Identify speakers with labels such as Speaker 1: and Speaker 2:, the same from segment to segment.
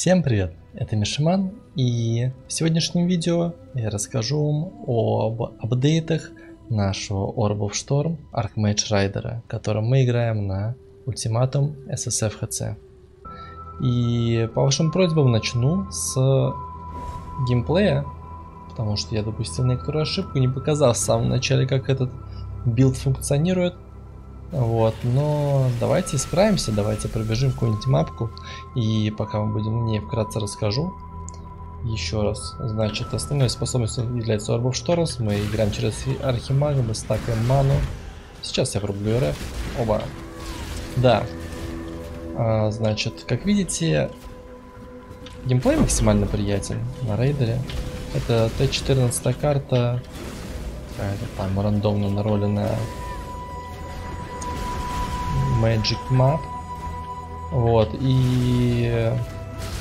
Speaker 1: Всем привет, это Мишиман, и в сегодняшнем видео я расскажу вам об update ах нашего Orb of Storm Archmage Raider, которым мы играем на Ultimatum SSFHC. И по вашим просьбам начну с геймплея, потому что я допустил некоторую ошибку, не показал в самом начале, как этот build функционирует. Вот, но давайте исправимся, давайте пробежим какую-нибудь мапку. И пока мы будем не вкратце расскажу. Еще раз, значит, основной способностью является Orb of Storms. Мы играем через Архимага, мы стакаем ману. Сейчас я врублю РФ. Оба. Да. А, значит, как видите, геймплей максимально приятен на рейдере. Это Т-14 карта, какая-то там рандомно нароленная Magic Map. Вот, и...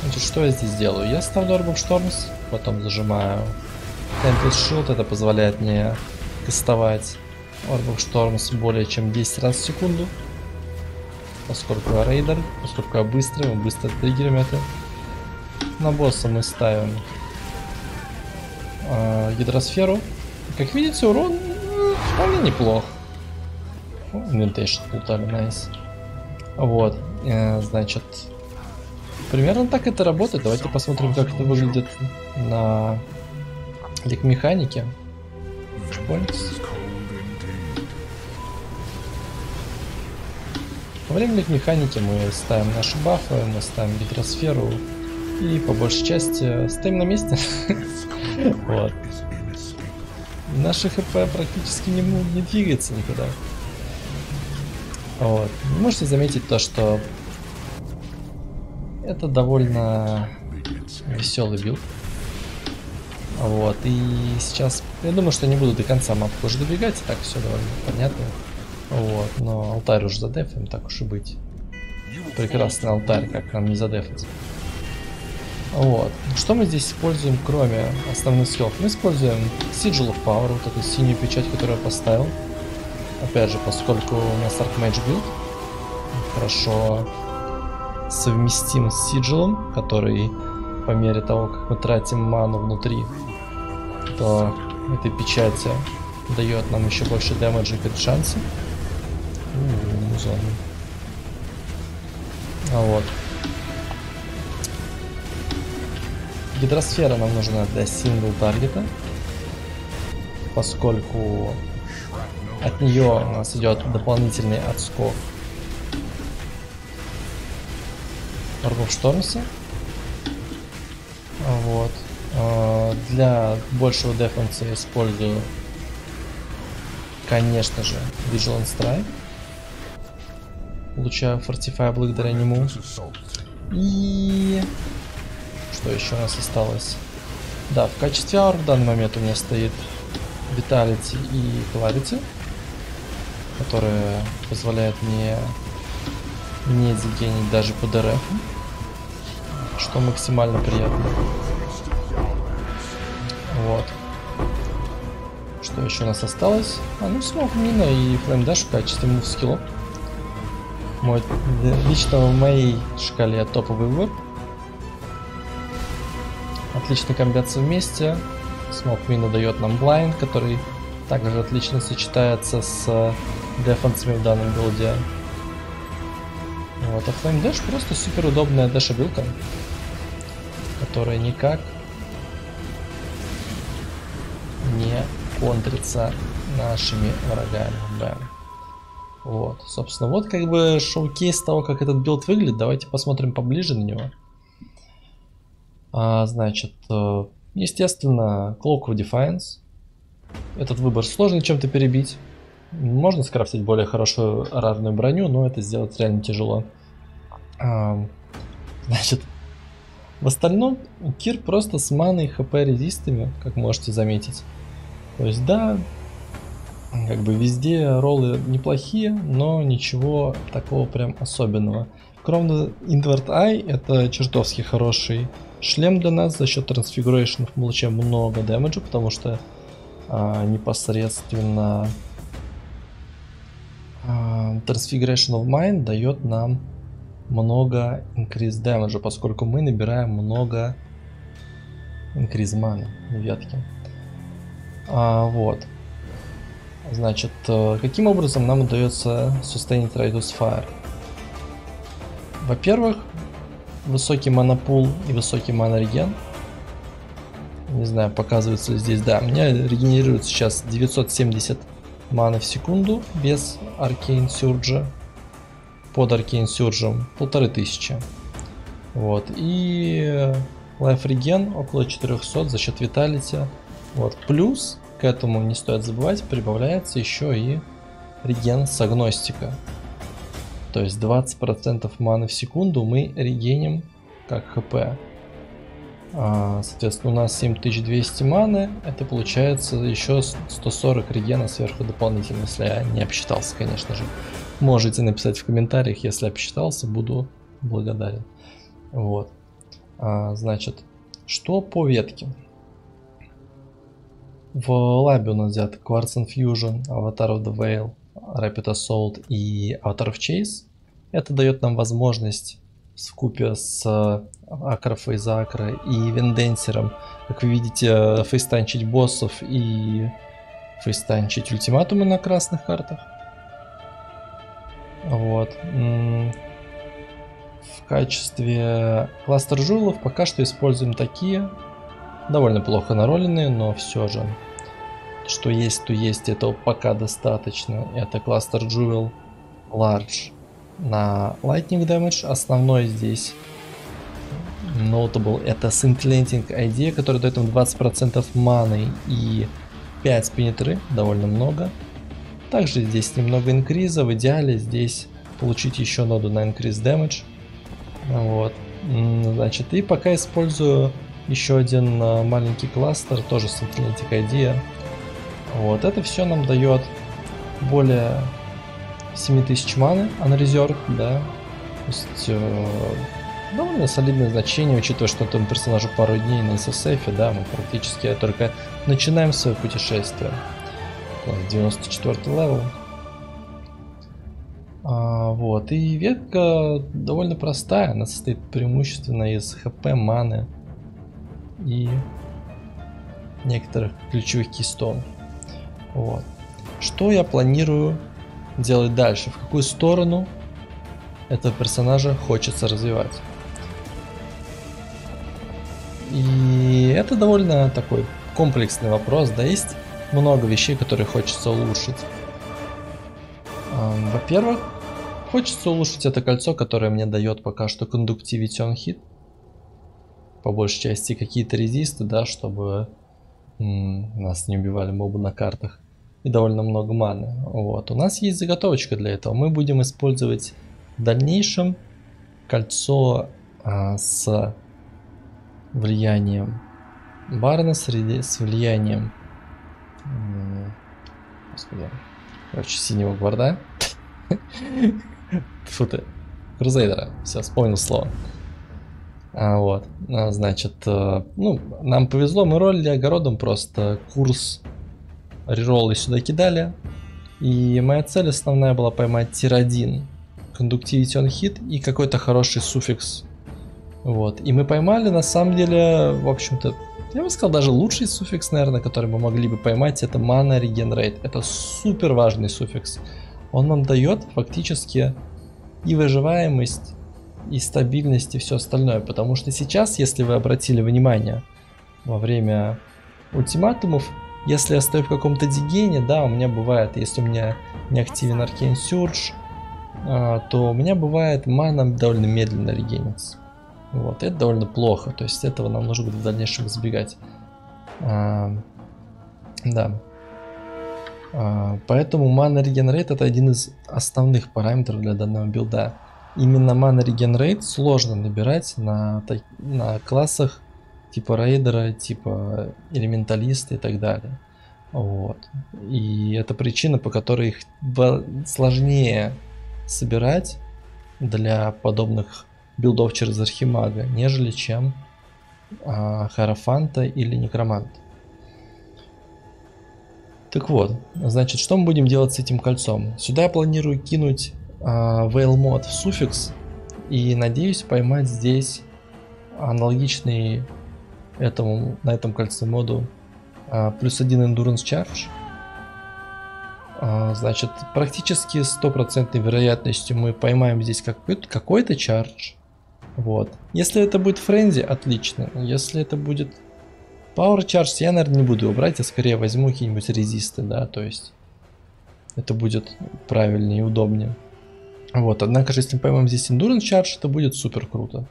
Speaker 1: Значит, что я здесь делаю? Я ставлю Orb of Storms, потом зажимаю Tempest Shield, это позволяет мне кастовать Orb of Storms более чем 10 раз в секунду. Поскольку я рейдер, поскольку я быстрый, мы быстро триггерим это. На босса мы ставим э, гидросферу. Как видите, урон э, вполне неплох. Inventation плутали, найс. Вот, э, значит, примерно так это работает. Давайте посмотрим, как это выглядит на лик механике. Во время лик механики мы ставим наши бафы, мы ставим гидросферу и по большей части стоим на месте. Вот. Наши HP практически не, не двигается никуда. Вот. Можете заметить то, что это довольно веселый build. Вот, и сейчас, я думаю, что не буду до конца мапку уже добегать, так все довольно понятно. Вот, но алтарь уже задефаем, так уж и быть. Прекрасный алтарь, как нам не задефать. Вот. Что мы здесь используем, кроме основных скиллов? Мы используем Sigil of Power, вот эту синюю печать, которую я поставил. Опять же, поскольку у нас Archmage билд хорошо совместим с Sigil ом, который по мере того, как мы тратим ману внутри, то этой печати дает нам еще больше damage а и шансы. А вот. Гидросфера нам нужна для сингл таргета, поскольку от нее у нас идет дополнительный отскок Орбов Штормса. Вот. А, для большего дефенса использую, конечно же, Vigilant Strike. Получаю Fortify благодаря нему. И... Что еще у нас осталось? Да, в качестве аур в данный момент у меня стоит Vitality и Clarity которая позволяет мне не загенить даже по ДРФ, что максимально приятно. Вот. Что еще у нас осталось? А, ну, Smoke мина и Flame Dash в качестве move скиллов. Мой, лично в моей шкале топовый веб. Отличная комбинация вместе. Smoke мина дает нам blind, который также отлично сочетается с defence ами в данном билде. Вот, а Flame Dash просто супер удобная dash абилка, которая никак не контрится нашими врагами. Да. Вот, собственно, вот как бы showcase того, как этот билд выглядит. Давайте посмотрим поближе на него. А, значит, э, естественно, Cloak of Defiance. Этот выбор сложно чем-то перебить. Можно скрафтить более хорошую рарную броню, но это сделать реально тяжело. А, значит, в остальном Кир просто с маной хп резистами, как можете заметить. То есть да, как бы везде роллы неплохие, но ничего такого прям особенного. Кровно Inward Eye это чертовски хороший шлем для нас. За счет трансфигурейшенов мы получаем много дэмэджа, потому что а, непосредственно Transfiguration of Mind дает нам много increase damage, поскольку мы набираем много increase маны ветки. А, вот. Значит, э, каким образом нам удается Sustained Radius Fire? Во-первых, высокий монопул и высокий монореген. Не знаю, показывается ли здесь. Да, у меня регенерирует сейчас 970 маны в секунду без Arcane Surge. Под Surge полторы тысячи. Вот. И Life Regen около 400 за счет Vitality. Вот. Плюс к этому не стоит забывать, прибавляется еще и реген с агностика. То есть 20% маны в секунду мы регеним как хп. А, соответственно, у нас 7200 маны, это получается еще 140 регена сверху дополнительно, если я не обсчитался, конечно же. Можете написать в комментариях, если обсчитался, буду благодарен. Вот. А, значит, что по ветке? В лабе у нас взят Quartz Infusion, Avatar of the Veil, Rapid Assault и Avatar of Chase. Это дает нам возможность в купе с Акрофа Акра и Венденсером, как вы видите, фейстанчить боссов и фейстанчить ультиматумы на красных картах. Вот. В качестве кластер жулов пока что используем такие, довольно плохо нароленные, но все же что есть, то есть, этого пока достаточно. Это кластер Jewel Large на Lightning Damage. Основной здесь Notable это Scintillating ID, который дает им 20% маны и 5 пенетры, довольно много. Также здесь немного инкриза, в идеале здесь получить еще ноду на increase damage. Вот. Значит, и пока использую еще один а, маленький кластер, тоже Scintillating ID, вот, это все нам дает более 7000 маны, а на резерв, да. То есть э, довольно солидное значение, учитывая, что этому персонажу пару дней на ССФ, да, мы практически только начинаем свое путешествие. 94 level. А, вот, и ветка довольно простая, она состоит преимущественно из хп, маны и некоторых ключевых keystone ов. Вот. Что я планирую делать дальше? В какую сторону этого персонажа хочется развивать? И это довольно такой комплексный вопрос, да, есть много вещей, которые хочется улучшить. Во-первых, хочется улучшить это кольцо, которое мне дает пока что Conductivity on Hit. По большей части какие-то резисты, да, чтобы нас не убивали мобы на картах и довольно много маны. Вот. У нас есть заготовочка для этого. Мы будем использовать в дальнейшем кольцо а, с влиянием Барна среди, с влиянием Господи, короче, синего гварда. Фу ты. Крузейдера. Все, вспомнил слово. А, вот. А, значит, э, ну, нам повезло, мы ролили огородом просто курс рероллы сюда кидали. И моя цель основная была поймать тир-1, Conductivity on Hit и какой-то хороший суффикс. Вот. И мы поймали, на самом деле, в общем-то, я бы сказал, даже лучший суффикс, наверное, который мы могли бы поймать, это Mana Regenerate. Это супер важный суффикс. Он нам дает фактически и выживаемость, и стабильность, и все остальное. Потому что сейчас, если вы обратили внимание, во время ультиматумов если я стою в каком-то дигене, да, у меня бывает, если у меня не активен Arcane Surge, а, то у меня бывает мана довольно медленно регенится. Вот, это довольно плохо, то есть этого нам нужно будет в дальнейшем избегать. А, да. А, поэтому mana regenerate это один из основных параметров для данного билда. Именно mana regenerate сложно набирать на, на классах типа рейдера, типа элементалиста и так далее. Вот. И это причина, по которой их сложнее собирать для подобных билдов через Архимага, нежели чем а, Харафанта или Некромант. Так вот, значит, что мы будем делать с этим кольцом? Сюда я планирую кинуть а, Veil в суффикс И надеюсь поймать здесь аналогичный этому, на этом кольце моду а, плюс один Endurance Charge. А, значит, практически стопроцентной вероятностью мы поймаем здесь какой-то какой чардж. Вот. Если это будет френзи, отлично. Если это будет Power Charge, я, наверное, не буду его брать, я скорее возьму какие-нибудь резисты, да, то есть это будет правильнее и удобнее. Вот, однако же, если мы поймем здесь Endurance Charge, это будет супер круто.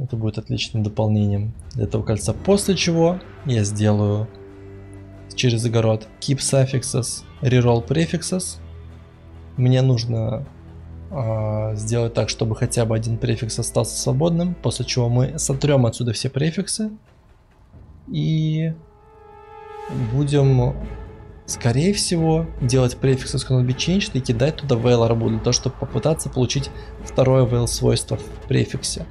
Speaker 1: Это будет отличным дополнением для этого кольца. После чего я сделаю через огород keep suffixes, reroll prefixes. Мне нужно э, сделать так, чтобы хотя бы один префикс остался свободным, после чего мы сотрем отсюда все префиксы и будем скорее всего, делать префикс из cannot be changed и кидать туда val арбу для того, чтобы попытаться получить второе val свойство в префиксе.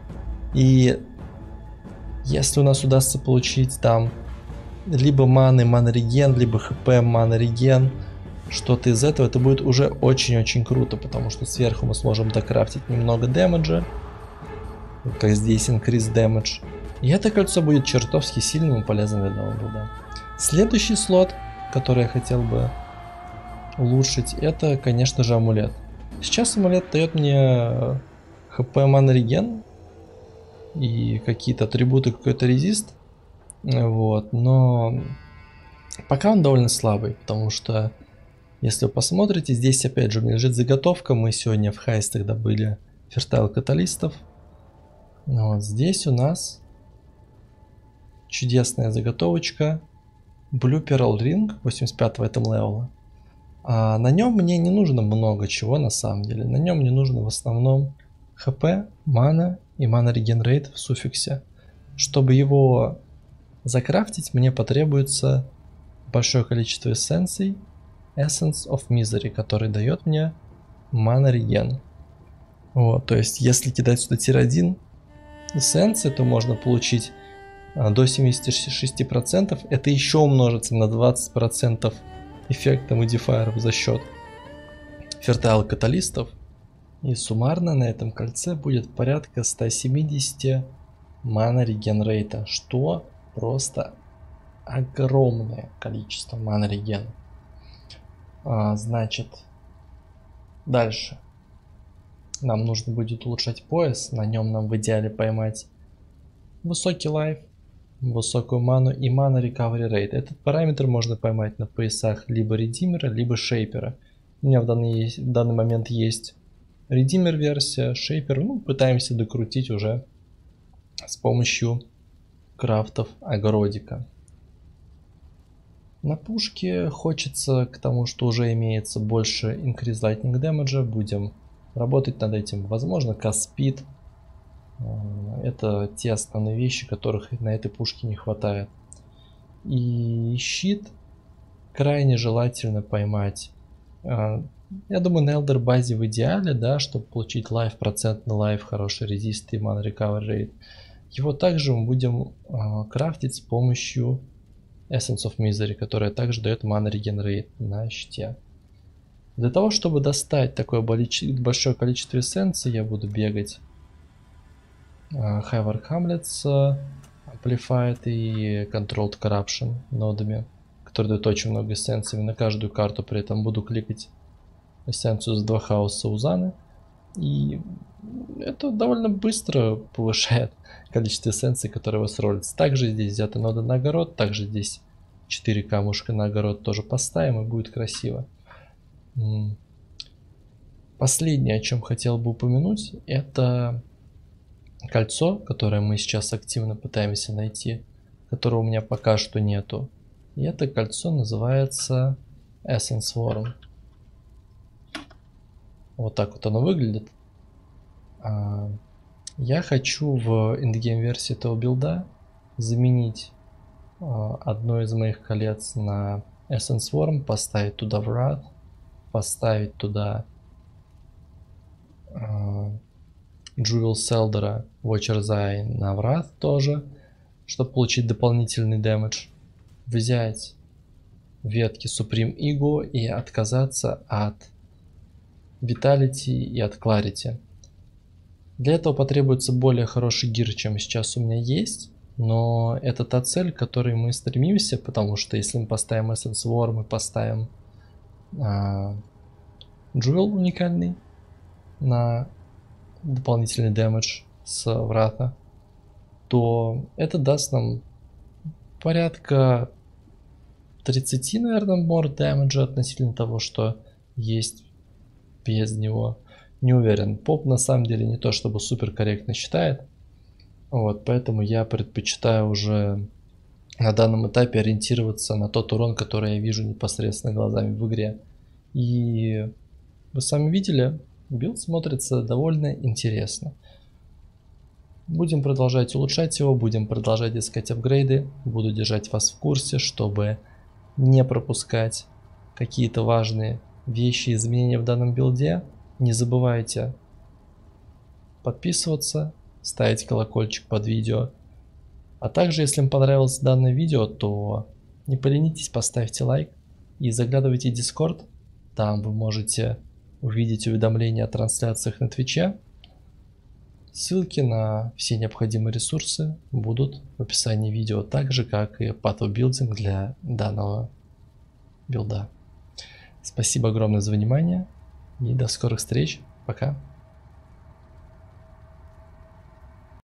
Speaker 1: И если у нас удастся получить там либо маны, мана реген, либо хп, мана реген, что-то из этого, это будет уже очень-очень круто, потому что сверху мы сможем докрафтить немного дэмэджа, как здесь increase damage. И это кольцо будет чертовски сильным и полезным для даунлода. Следующий слот который я хотел бы улучшить, это, конечно же, амулет. Сейчас амулет дает мне хп ман реген и какие-то атрибуты, какой-то резист. Вот, но пока он довольно слабый, потому что если вы посмотрите, здесь опять же у меня лежит заготовка. Мы сегодня в хайстах добыли фертайл каталистов. Вот здесь у нас чудесная заготовочка Blue Pearl Ring 85 в этом левела. А на нем мне не нужно много чего на самом деле. На нем мне нужно в основном хп, мана и мана регенерейт в суффиксе. Чтобы его закрафтить, мне потребуется большое количество эссенций Essence of Misery, который дает мне мана реген. Вот, то есть, если кидать сюда тир 1 эссенции, то можно получить а, до 76%, это еще умножится на 20% эффекта модифайеров за счет фертайл каталистов. И суммарно на этом кольце будет порядка 170 мана регенрейта, что просто огромное количество мана реген. А, значит, дальше. Нам нужно будет улучшать пояс, на нем нам в идеале поймать высокий лайф, высокую ману и мана recovery rate. Этот параметр можно поймать на поясах либо редимера, либо шейпера. У меня в данный, в данный момент есть редимер версия, шейпер. Ну, пытаемся докрутить уже с помощью крафтов огородика. На пушке хочется к тому, что уже имеется больше increase lightning damage. Будем работать над этим. Возможно, speed Э, это те основные вещи, которых на этой пушке не хватает. И щит крайне желательно поймать. Я думаю, на Elder базе в идеале, да, чтобы получить лайф, процент на лайф, хороший резист и man recovery rate. Его также мы будем э, крафтить с помощью Essence of Misery, которая также дает mana regenerate на щите. Для того, чтобы достать такое большое количество эссенций, я буду бегать Havoc Hamlets, Amplified и Controlled Corruption нодами, которые дают очень много эссенций. На каждую карту при этом буду кликать эссенцию с два хаоса Узаны. И это довольно быстро повышает количество эссенций, которые у вас ролятся. Также здесь взята нода на огород, также здесь 4 камушка на огород тоже поставим и будет красиво. Последнее, о чем хотел бы упомянуть, это кольцо, которое мы сейчас активно пытаемся найти, которого у меня пока что нету. И это кольцо называется Essence Worm. Вот так вот оно выглядит. А, я хочу в endgame версии этого билда заменить а, одно из моих колец на Essence Worm, поставить туда Wrath, поставить туда а, jewel с Elder а, Watcher's на Wrath тоже, чтобы получить дополнительный damage. Взять ветки Supreme Ego и отказаться от Vitality и от Clarity. Для этого потребуется более хороший гир, чем сейчас у меня есть. Но это та цель, к которой мы стремимся, потому что если мы поставим Essence War, мы поставим а, Джуэл уникальный на дополнительный дэмэдж с врата, то это даст нам порядка 30, наверное, more damage относительно того, что есть без него. Не уверен. Поп на самом деле не то чтобы супер корректно считает. Вот, поэтому я предпочитаю уже на данном этапе ориентироваться на тот урон, который я вижу непосредственно глазами в игре. И вы сами видели, билд смотрится довольно интересно. Будем продолжать улучшать его, будем продолжать искать апгрейды. Буду держать вас в курсе, чтобы не пропускать какие-то важные вещи, изменения в данном билде. Не забывайте подписываться, ставить колокольчик под видео. А также, если вам понравилось данное видео, то не поленитесь, поставьте лайк и заглядывайте в Discord. Там вы можете увидеть уведомления о трансляциях на Твиче. Ссылки на все необходимые ресурсы будут в описании видео, так же как и патобилдинг для данного билда. Спасибо огромное за внимание и до скорых встреч. Пока.